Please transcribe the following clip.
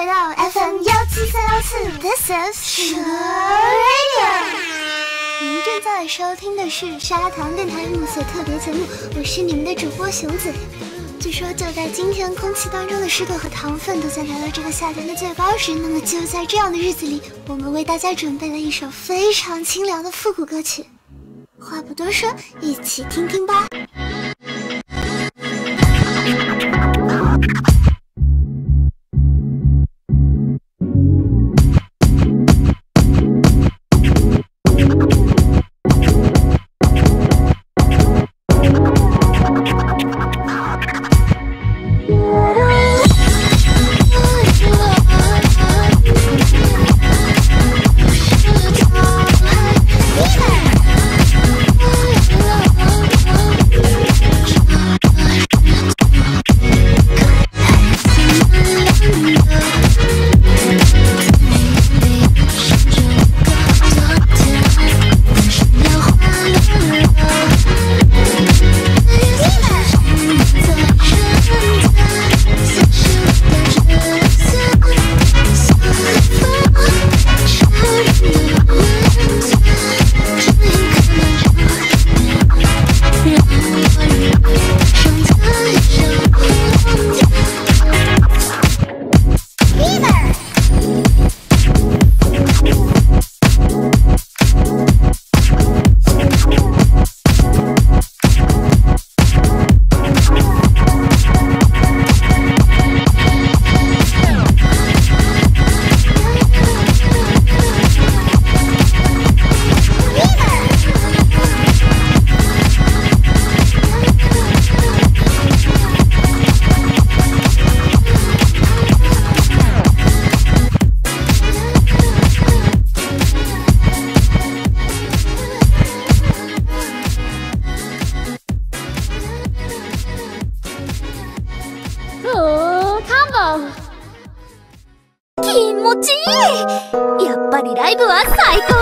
回到 FM 幺七三幺四，This is Radio。您正在收听的是砂糖电台暮色特别节目，我是你们的主播熊子。据说就在今天，空气当中的湿度和糖分都在来到这个夏天的最高值。那么就在这样的日子里，我们为大家准备了一首非常清凉的复古歌曲。话不多说，一起听听吧。気持ちいい。やっぱりライブは最高だ。